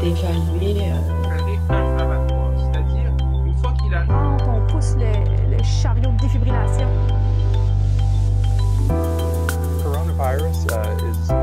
d'évaluer. Euh. inflammatoire, c'est-à-dire une fois qu'il a Quand on pousse le, le chariot de défibrillation, coronavirus uh, is